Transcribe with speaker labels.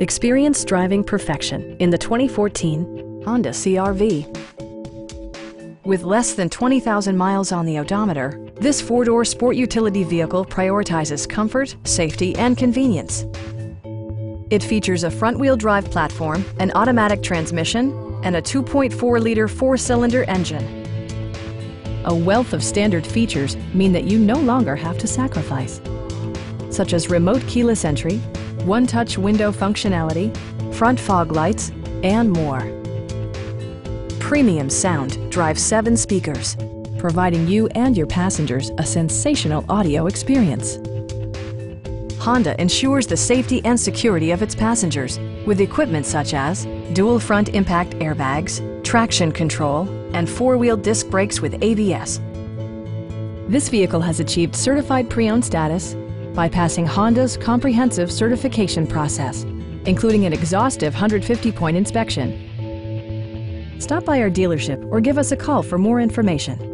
Speaker 1: Experience driving perfection in the 2014 Honda CRV. With less than 20,000 miles on the odometer, this four-door sport utility vehicle prioritizes comfort, safety, and convenience. It features a front-wheel drive platform, an automatic transmission, and a 2.4-liter four-cylinder engine. A wealth of standard features mean that you no longer have to sacrifice, such as remote keyless entry, one-touch window functionality, front fog lights, and more. Premium sound drives seven speakers, providing you and your passengers a sensational audio experience. Honda ensures the safety and security of its passengers with equipment such as dual front impact airbags, traction control, and four-wheel disc brakes with ABS. This vehicle has achieved certified pre-owned status by passing Honda's comprehensive certification process, including an exhaustive 150-point inspection. Stop by our dealership or give us a call for more information.